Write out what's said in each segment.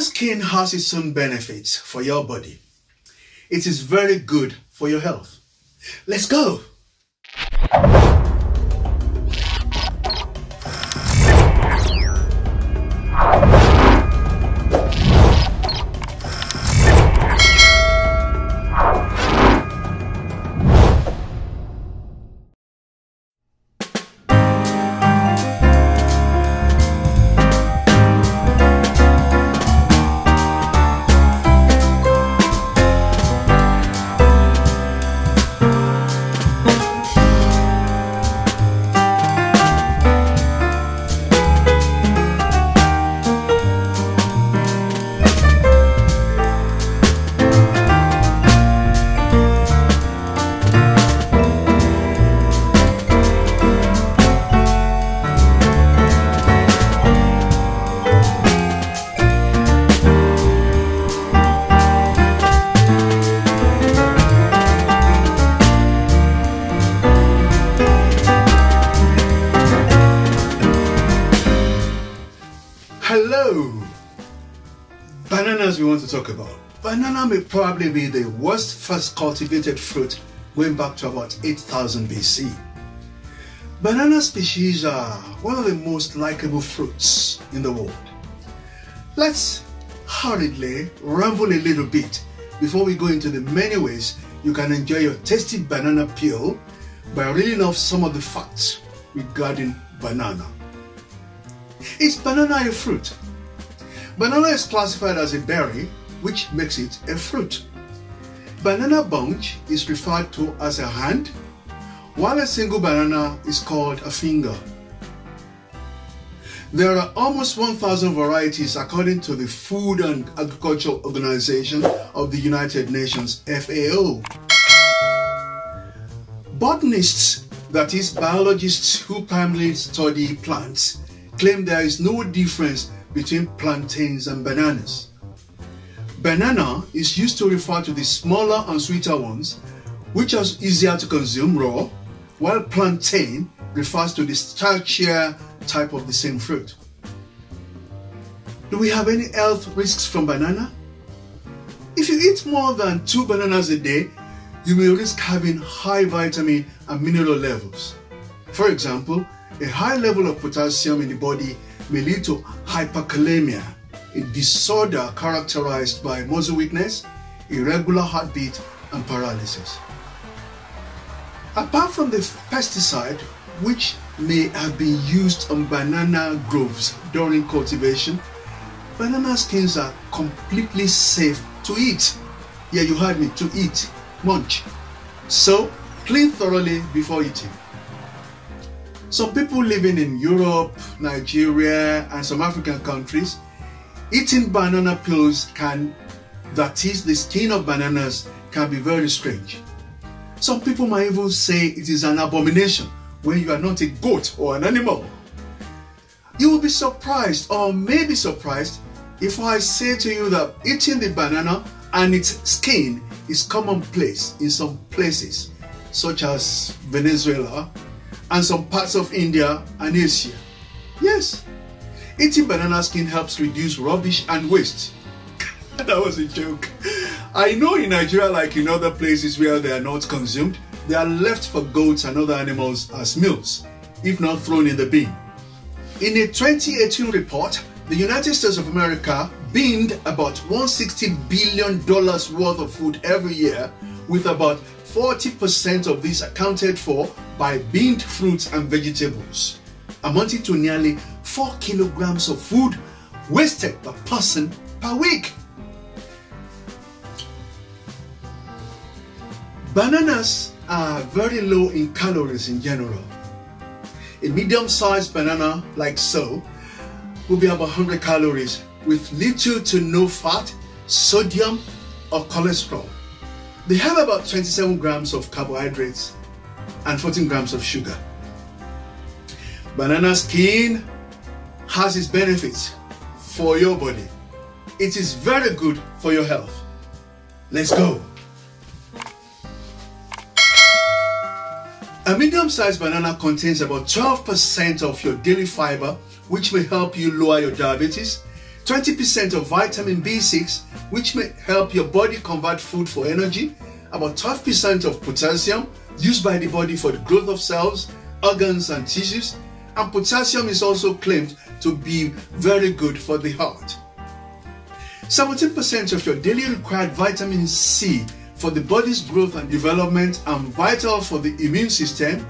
Skin has its own benefits for your body. It is very good for your health. Let's go. Hello! Bananas we want to talk about. Banana may probably be the worst first cultivated fruit going back to about 8000 BC. Banana species are one of the most likable fruits in the world. Let's hurriedly ramble a little bit before we go into the many ways you can enjoy your tasty banana peel by reading off some of the facts regarding banana. Is banana a fruit? Banana is classified as a berry, which makes it a fruit. Banana bunch is referred to as a hand, while a single banana is called a finger. There are almost 1,000 varieties according to the Food and Agriculture Organization of the United Nations, FAO. Botanists, that is, biologists who primarily study plants, claim there is no difference between plantains and bananas. Banana is used to refer to the smaller and sweeter ones, which are easier to consume raw, while plantain refers to the starchier type of the same fruit. Do we have any health risks from banana? If you eat more than two bananas a day, you may risk having high vitamin and mineral levels. For example, a high level of potassium in the body may lead to hyperkalemia, a disorder characterized by muscle weakness, irregular heartbeat, and paralysis. Apart from the pesticide, which may have been used on banana groves during cultivation, banana skins are completely safe to eat. Yeah, you heard me, to eat, munch. So, clean thoroughly before eating. Some people living in Europe, Nigeria, and some African countries, eating banana peels can, that is, the skin of bananas, can be very strange. Some people might even say it is an abomination when you are not a goat or an animal. You will be surprised or may be surprised if I say to you that eating the banana and its skin is commonplace in some places, such as Venezuela and some parts of India and Asia. Yes, eating banana skin helps reduce rubbish and waste. that was a joke. I know in Nigeria, like in other places where they are not consumed, they are left for goats and other animals as meals, if not thrown in the bin. In a 2018 report, the United States of America binned about $160 billion worth of food every year, with about 40% of this accounted for by binned fruits and vegetables, amounting to nearly 4 kilograms of food wasted per person per week. Bananas are very low in calories in general. A medium sized banana, like so, will be about 100 calories with little to no fat, sodium, or cholesterol. They have about 27 grams of carbohydrates and 14 grams of sugar. Banana skin has its benefits for your body. It is very good for your health. Let's go. A medium-sized banana contains about 12% of your daily fiber, which may help you lower your diabetes, 20% of vitamin B6, which may help your body convert food for energy, about 12% of potassium, used by the body for the growth of cells, organs, and tissues, and potassium is also claimed to be very good for the heart. 17% of your daily required vitamin C for the body's growth and development and vital for the immune system,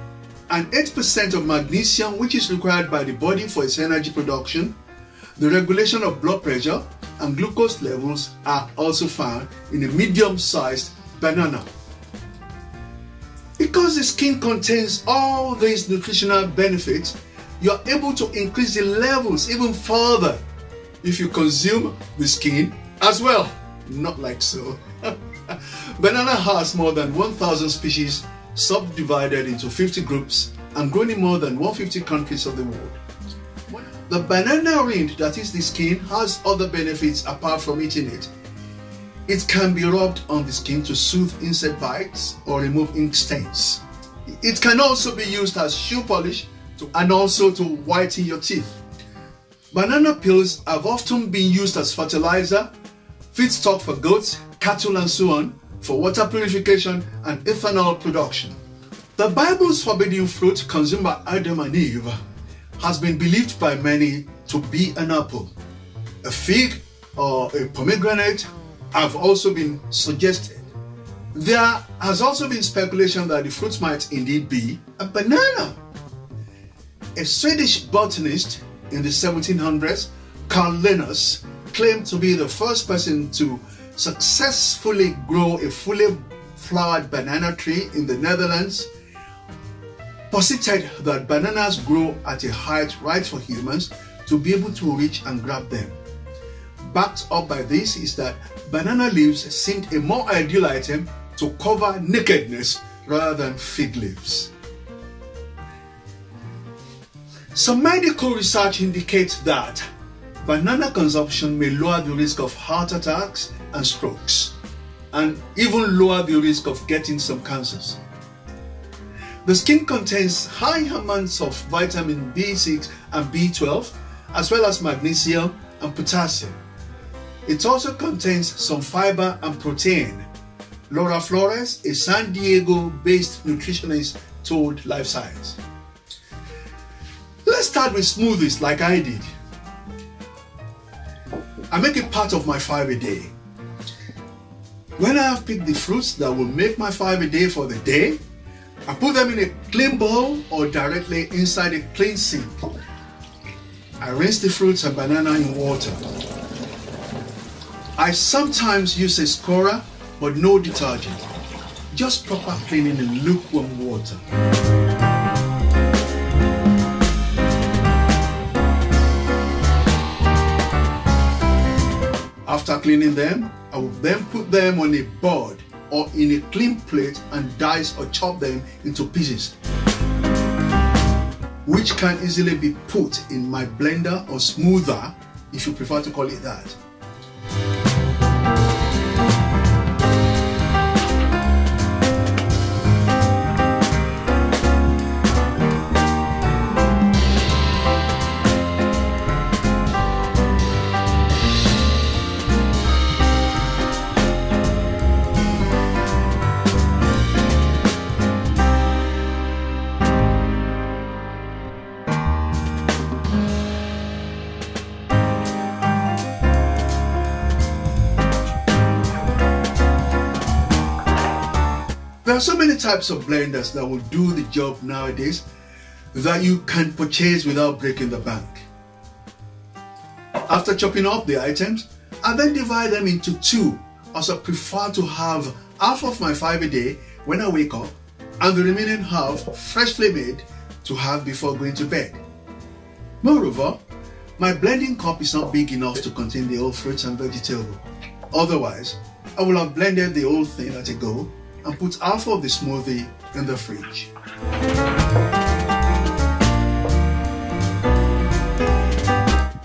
and 8% of magnesium, which is required by the body for its energy production, the regulation of blood pressure, and glucose levels are also found in a medium sized banana. Because the skin contains all these nutritional benefits, you're able to increase the levels even further if you consume the skin as well. Not like so. Banana has more than 1,000 species subdivided into 50 groups and grown in more than 150 countries of the world. The banana rind, that is the skin, has other benefits apart from eating it. It can be rubbed on the skin to soothe insect bites or remove ink stains. It can also be used as shoe polish to, and also to whiten your teeth. Banana peels have often been used as fertilizer, feedstock for goats, cattle and so on, for water purification and ethanol production. The Bible's forbidden fruit consumed by Adam and Eve has been believed by many to be an apple. A fig or a pomegranate have also been suggested. There has also been speculation that the fruit might indeed be a banana. A Swedish botanist in the 1700s, Carl Linnaeus, claimed to be the first person to successfully grow a fully flowered banana tree in the Netherlands posited that bananas grow at a height right for humans to be able to reach and grab them. Backed up by this is that banana leaves seemed a more ideal item to cover nakedness rather than fig leaves. Some medical research indicates that banana consumption may lower the risk of heart attacks and strokes, and even lower the risk of getting some cancers. The skin contains high amounts of vitamin B6 and B12, as well as magnesium and potassium. It also contains some fiber and protein. Laura Flores, a San Diego based nutritionist, told Live Science. Let's start with smoothies like I did. I make it part of my five a day. When I have picked the fruits that will make my five a day for the day, I put them in a clean bowl or directly inside a clean sink. I rinse the fruits and banana in water. I sometimes use a scourer, but no detergent. Just proper cleaning in lukewarm water. After cleaning them, I will then put them on a board or in a clean plate and dice or chop them into pieces which can easily be put in my blender or smoother if you prefer to call it that. Are so many types of blenders that will do the job nowadays that you can purchase without breaking the bank. After chopping up the items, I then divide them into two as I prefer to have half of my five a day when I wake up and the remaining half freshly made to have before going to bed. Moreover, my blending cup is not big enough to contain the whole fruits and vegetable. Otherwise, I will have blended the whole thing at a go and put half of the smoothie in the fridge.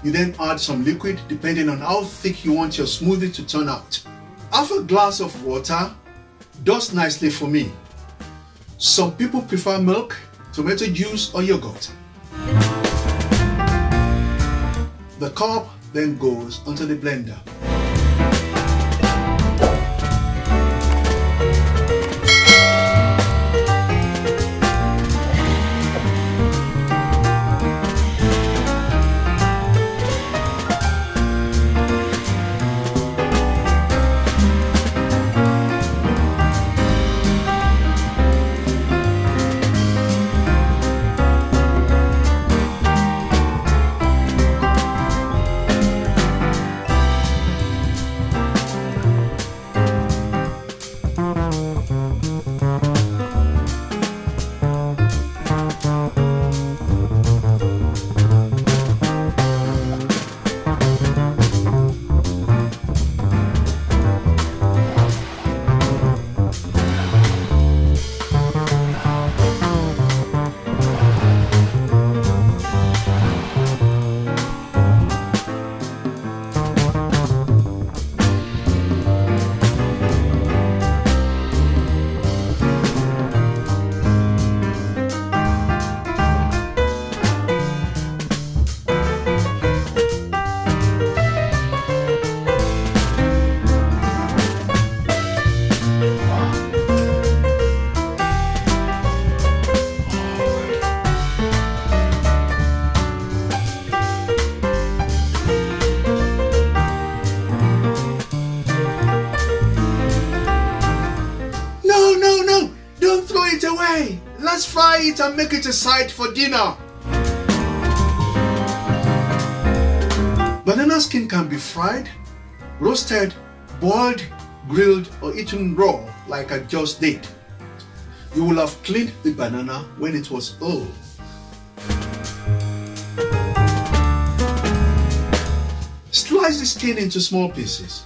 You then add some liquid depending on how thick you want your smoothie to turn out. Half a glass of water does nicely for me. Some people prefer milk, tomato juice or yogurt. The cup then goes onto the blender. Make it a side for dinner. Banana skin can be fried, roasted, boiled, grilled, or eaten raw like I just did. You will have cleaned the banana when it was old. Slice the skin into small pieces.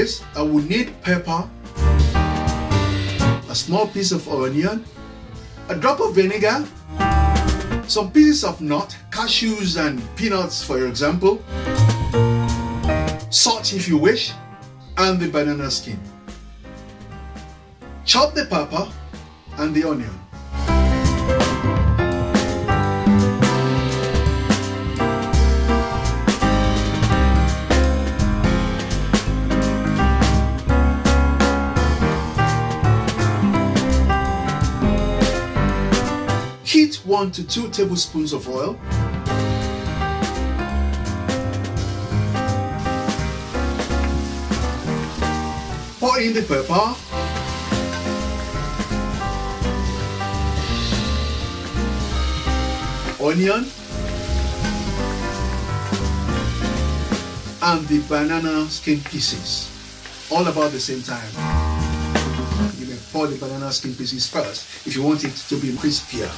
This, I will need pepper, a small piece of onion, a drop of vinegar, some pieces of nut, cashews and peanuts for example, salt if you wish, and the banana skin. Chop the pepper and the onion. 1 to 2 tablespoons of oil. Pour in the pepper. Onion. And the banana skin pieces. All about the same time. Pour the banana skin pieces first if you want it to be crispier.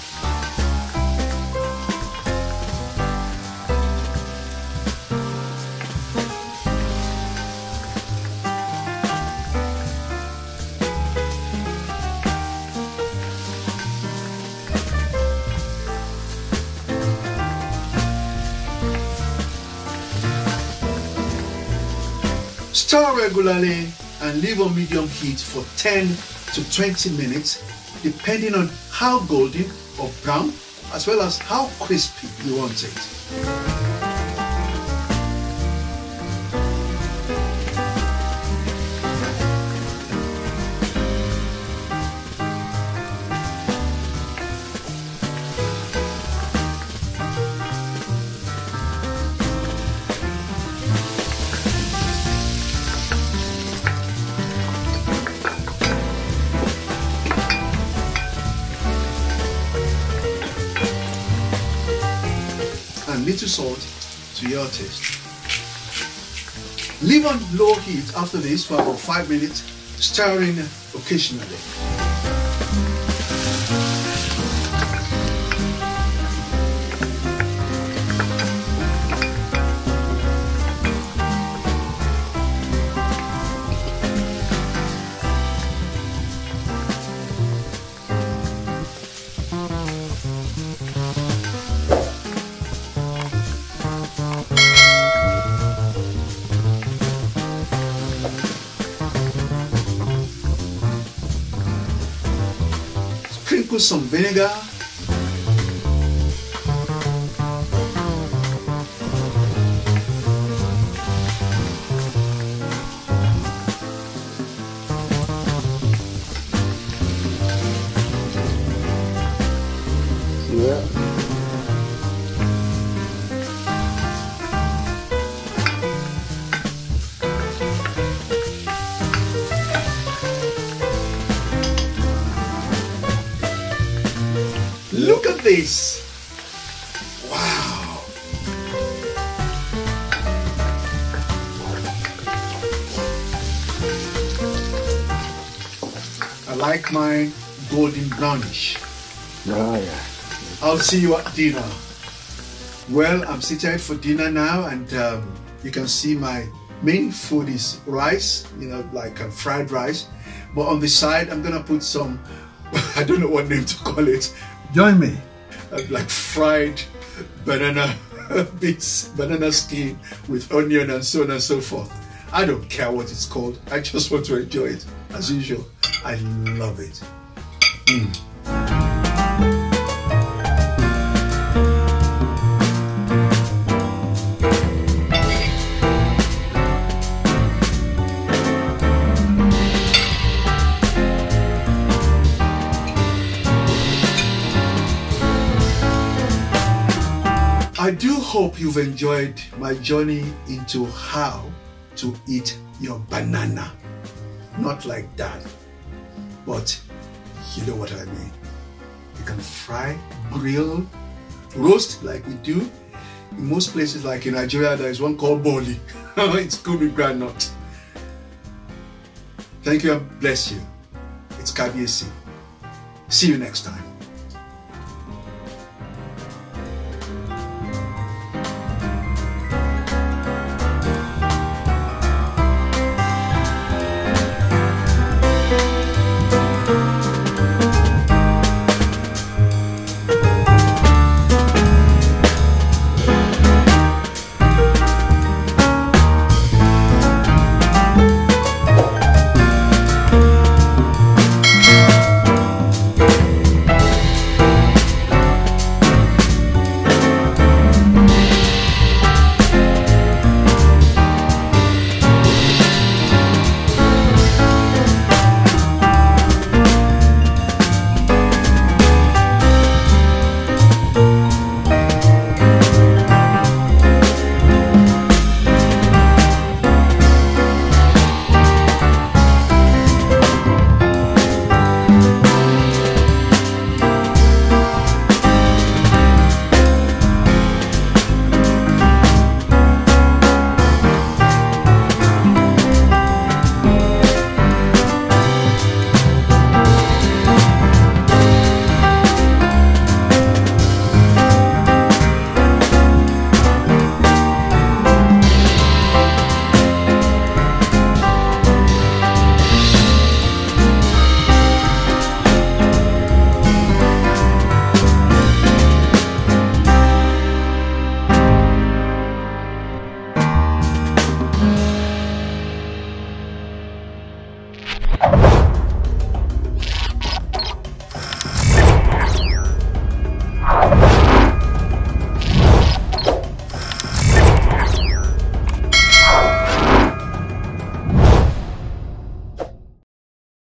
Stir regularly and leave on medium heat for 10 to 20 minutes, depending on how golden or brown, as well as how crispy you want it. Little salt to your taste. Leave on low heat after this for about 5 minutes, stirring occasionally. Some vinegar. Look at this. Wow. I like mine golden brownish. Oh, yeah. I'll see you at dinner. Well, I'm seated for dinner now, and um, you can see my main food is rice, you know, like a fried rice. But on the side, I'm gonna put some, I don't know what name to call it. Join me. Like fried banana bits, banana skin with onion and so on and so forth. I don't care what it's called. I just want to enjoy it as usual. I love it. I do hope you've enjoyed my journey into how to eat your banana. Not like that, but you know what I mean. You can fry, grill, roast like we do. In most places, like in Nigeria, there is one called boli. it's good with groundnut. Thank you and bless you. It's Kabiyesi. See you next time.